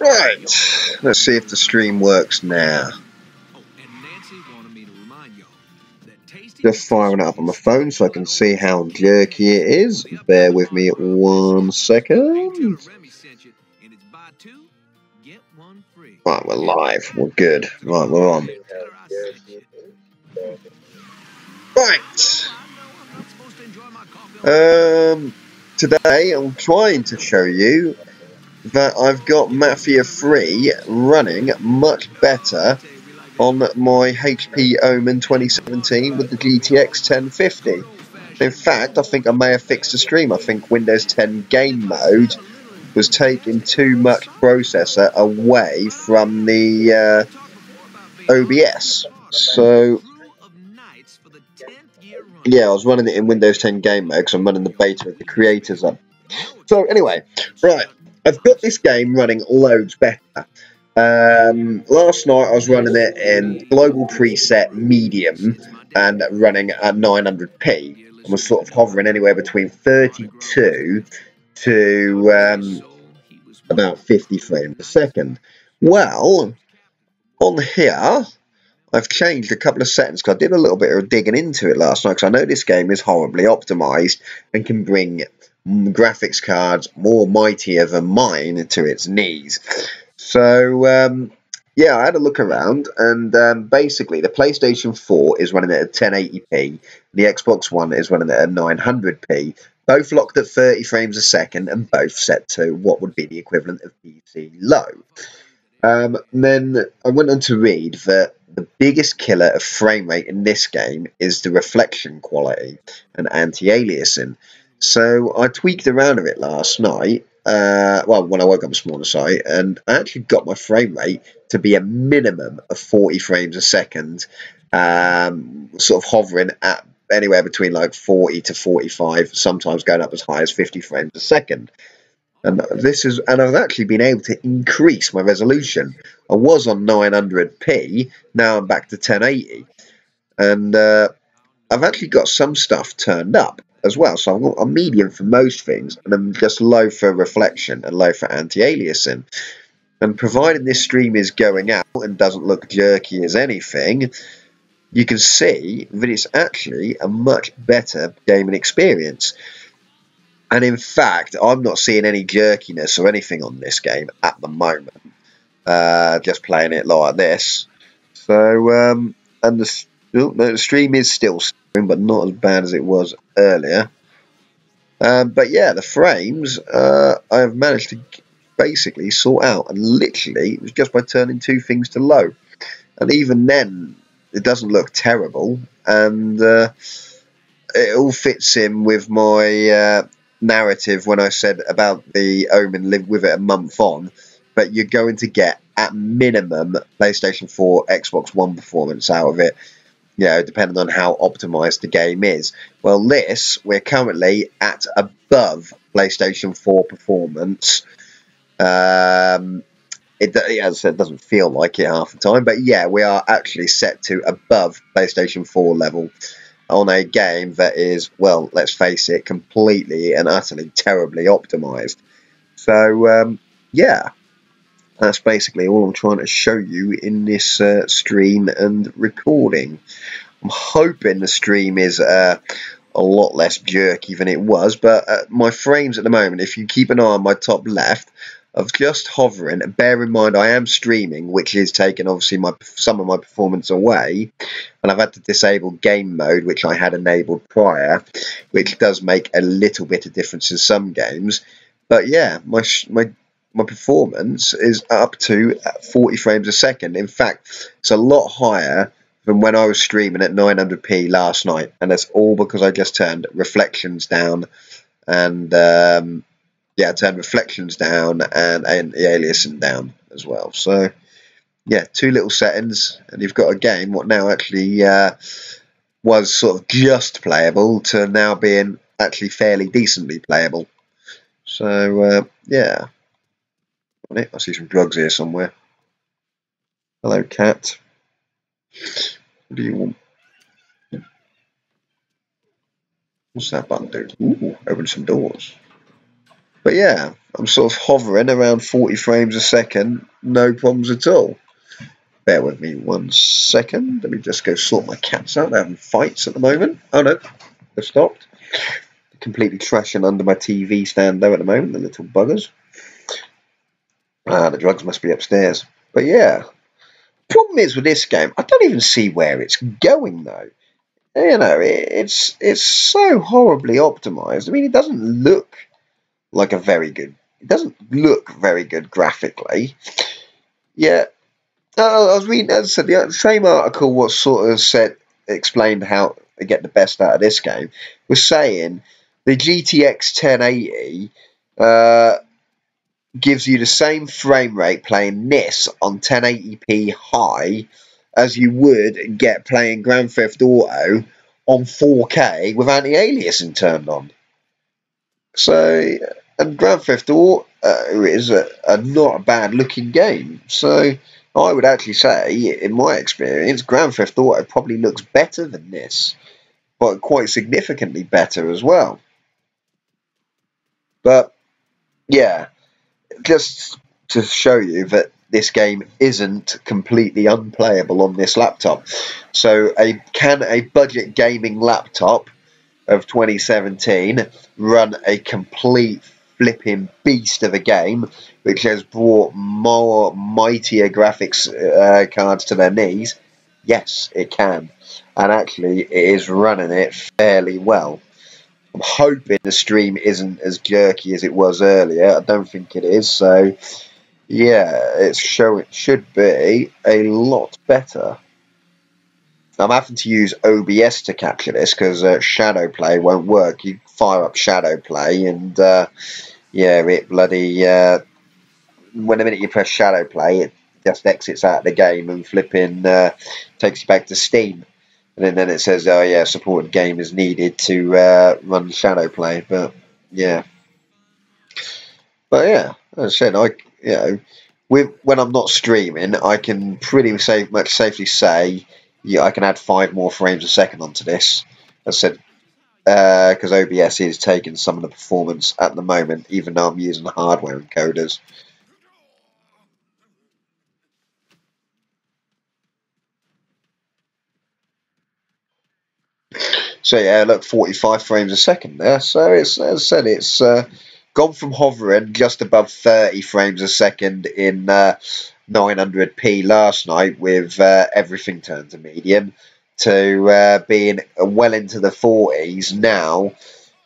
Right, let's see if the stream works now. Just firing it up on my phone so I can see how jerky it is. Bear with me one second. Right, we're live. We're good. Right, we're on. Right. Um, today I'm trying to show you that I've got Mafia 3 running much better on my HP Omen 2017 with the GTX 1050. In fact, I think I may have fixed the stream. I think Windows 10 game mode was taking too much processor away from the uh, OBS. So, yeah, I was running it in Windows 10 game mode because I'm running the beta of the creators up. So, anyway, right, I've got this game running loads better. Um, last night I was running it in global preset medium and running at 900p. I was sort of hovering anywhere between 32 to um, about 50 frames a second. Well, on here, I've changed a couple of settings because I did a little bit of digging into it last night because I know this game is horribly optimized and can bring graphics cards more mightier than mine to its knees. So, um, yeah, I had a look around, and um, basically, the PlayStation 4 is running at 1080p, the Xbox One is running at 900p, both locked at 30 frames a second, and both set to what would be the equivalent of PC low. Um, then I went on to read that the biggest killer of frame rate in this game is the reflection quality and anti-aliasing. So I tweaked around a bit last night. Uh, well, when I woke up this morning, sorry, and I actually got my frame rate to be a minimum of 40 frames a second, um, sort of hovering at anywhere between like 40 to 45, sometimes going up as high as 50 frames a second. And this is, and I've actually been able to increase my resolution. I was on 900p, now I'm back to 1080, and uh, I've actually got some stuff turned up as well. So I'm, I'm medium for most things, and I'm just low for reflection and low for anti-aliasing. And provided this stream is going out and doesn't look jerky as anything, you can see that it's actually a much better gaming experience. And in fact, I'm not seeing any jerkiness or anything on this game at the moment. Uh, just playing it like this. So, um, and the, oh, no, the stream is still streaming, but not as bad as it was earlier. Um, but yeah, the frames uh, I have managed to basically sort out, and literally it was just by turning two things to low, and even then it doesn't look terrible, and uh, it all fits in with my uh, narrative when I said about the Omen live with it a month on, but you're going to get at minimum PlayStation 4, Xbox One performance out of it you know, depending on how optimized the game is. Well, this, we're currently at above PlayStation 4 performance. Um, it, as I said, doesn't feel like it half the time, but yeah, we are actually set to above PlayStation 4 level on a game that is, well, let's face it, completely and utterly terribly optimized. So, um, yeah, that's basically all I'm trying to show you in this uh, stream and recording. I'm hoping the stream is uh, a lot less jerky than it was, but uh, my frames at the moment, if you keep an eye on my top left, of just hovering. Bear in mind, I am streaming, which is taking obviously my some of my performance away, and I've had to disable game mode, which I had enabled prior, which does make a little bit of difference in some games. But yeah, my my my performance is up to 40 frames a second. In fact, it's a lot higher than when I was streaming at 900p last night, and that's all because I just turned reflections down and um, yeah, I turned reflections down and, and the aliasing down as well. So yeah, two little settings, and you've got a game what now actually uh, was sort of just playable to now being actually fairly decently playable. So uh, yeah. I see some drugs here somewhere. Hello, cat. What do you want? What's that button do? Ooh, open some doors. But yeah, I'm sort of hovering around 40 frames a second, no problems at all. Bear with me one second. Let me just go sort my cats out. They're having fights at the moment. Oh no, they've stopped. Completely trashing under my TV stand though at the moment, the little buggers. Ah, the drugs must be upstairs. But yeah, problem is with this game, I don't even see where it's going though. You know, it's it's so horribly optimized. I mean, it doesn't look like a very good. It doesn't look very good graphically. Yeah, uh, I was reading. As I said, the same article what sort of said explained how to get the best out of this game was saying the GTX 1080 uh, gives you the same frame rate playing this on 1080p high as you would get playing Grand Theft Auto on 4K with anti-aliasing turned on. So, and Grand Theft Auto is a, a not a bad looking game. So, I would actually say, in my experience, Grand Theft Auto probably looks better than this, but quite significantly better as well. But yeah, just to show you that this game isn't completely unplayable on this laptop. So, a can a budget gaming laptop of 2017 run a complete flipping beast of a game, which has brought more mightier graphics uh, cards to their knees? Yes, it can. And actually, it is running it fairly well. I'm hoping the stream isn't as jerky as it was earlier. I don't think it is. So, yeah, it's show it should be a lot better. I'm having to use OBS to capture this because uh, ShadowPlay won't work. You fire up ShadowPlay and uh, yeah, it bloody uh, when the minute you press ShadowPlay, it just exits out of the game and flipping uh, takes you back to Steam and then it says, "Oh yeah, supported game is needed to uh, run ShadowPlay." But yeah, but yeah, as I said, I you know, with when I'm not streaming, I can pretty safe, much safely say, yeah, I can add five more frames a second onto this. As I said, because uh, OBS is taking some of the performance at the moment, even though I'm using hardware encoders. So yeah, look, 45 frames a second there. So it's as I said, it's uh, gone from hovering just above 30 frames a second in uh, 900p last night with uh, everything turned to medium to uh, being well into the 40s now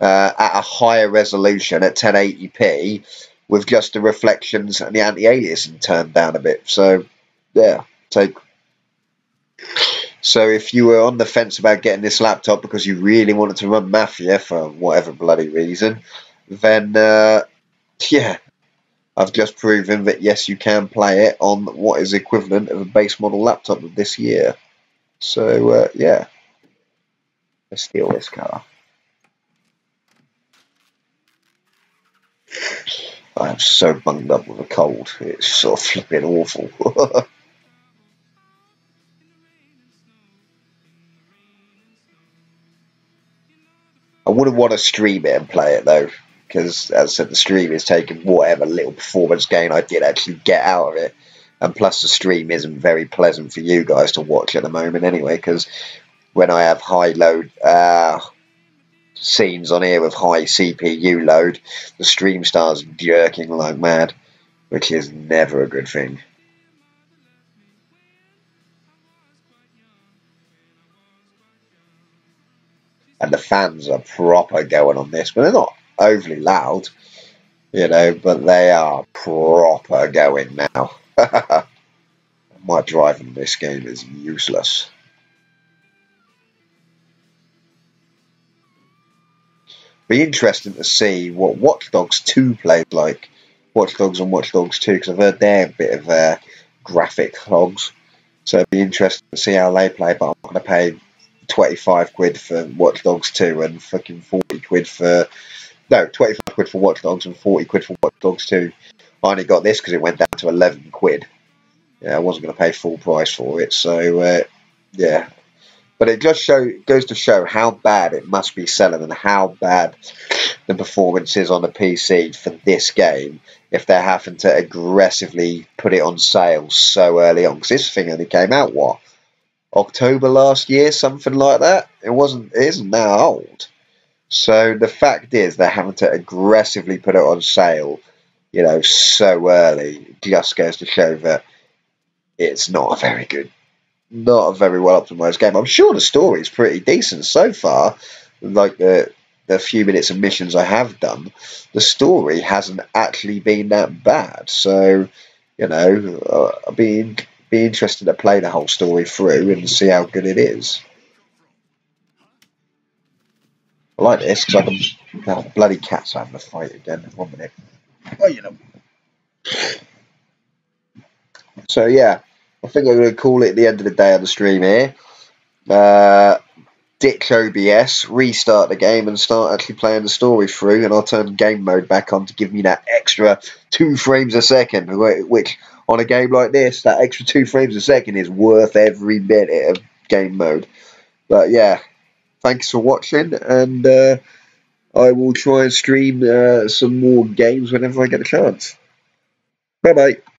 uh, at a higher resolution at 1080p with just the reflections and the anti-aliasing turned down a bit. So yeah, take so if you were on the fence about getting this laptop because you really wanted to run Mafia for whatever bloody reason, then uh, yeah, I've just proven that yes, you can play it on what is equivalent of a base model laptop of this year. So uh, yeah, let's steal this car. I'm so bunged up with a cold. It's sort of flipping awful. wouldn't want to stream it and play it though, because as I said, the stream is taking whatever little performance gain I did actually get out of it, and plus the stream isn't very pleasant for you guys to watch at the moment anyway, because when I have high load uh, scenes on here with high CPU load, the stream starts jerking like mad, which is never a good thing. And the fans are proper going on this, but they're not overly loud, you know, but they are proper going now. My driving in this game is useless. Be interesting to see what Watch Dogs 2 plays like. Watch Dogs and Watch Dogs 2, because I've heard they're a bit of uh, graphic hogs. So it'd be interesting to see how they play, but I'm not going to pay 25 quid for Watch Dogs 2 and fucking 40 quid for. No, 25 quid for Watch Dogs and 40 quid for Watch Dogs 2. I only got this because it went down to 11 quid. Yeah, I wasn't going to pay full price for it, so uh, yeah. But it just show goes to show how bad it must be selling and how bad the performance is on the PC for this game if they're having to aggressively put it on sale so early on. Because this thing only came out, what, October last year, something like that? It wasn't, it isn't now old. So the fact is they're having to aggressively put it on sale, you know, so early just goes to show that it's not a very good, not a very well optimized game. I'm sure the story is pretty decent so far. Like the the few minutes of missions I have done, the story hasn't actually been that bad. So, you know, uh, I'll be to play the whole story through and see how good it is. I like this because I can. Oh, bloody cat's having a fight again. One minute. Oh, you know. So yeah, I think I'm going to call it the end of the day on the stream here. Uh, ditch OBS, restart the game, and start actually playing the story through. And I'll turn game mode back on to give me that extra two frames a second, which on a game like this, that extra two frames a second is worth every minute of game mode. But yeah, thanks for watching, and uh, I will try and stream uh, some more games whenever I get a chance. Bye bye.